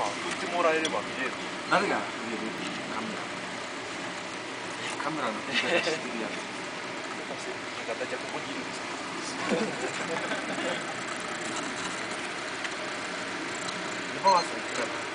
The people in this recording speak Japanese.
まあ売ってもらえれば見れる誰が見れるカメラ。カメラの手伝いしてるやつなんか大体ここにいるんです山川さんいくらだ